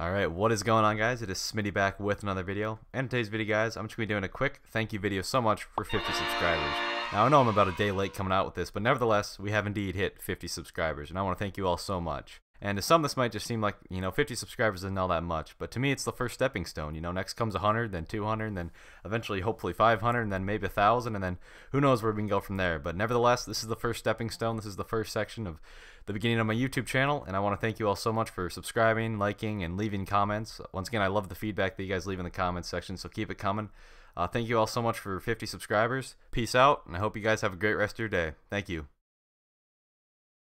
Alright, what is going on guys? It is Smitty back with another video. And today's video guys, I'm just going to be doing a quick thank you video so much for 50 subscribers. Now I know I'm about a day late coming out with this, but nevertheless, we have indeed hit 50 subscribers, and I want to thank you all so much. And to some, this might just seem like, you know, 50 subscribers isn't all that much. But to me, it's the first stepping stone. You know, next comes 100, then 200, then eventually, hopefully, 500, and then maybe 1,000, and then who knows where we can go from there. But nevertheless, this is the first stepping stone. This is the first section of the beginning of my YouTube channel. And I want to thank you all so much for subscribing, liking, and leaving comments. Once again, I love the feedback that you guys leave in the comments section, so keep it coming. Uh, thank you all so much for 50 subscribers. Peace out, and I hope you guys have a great rest of your day. Thank you.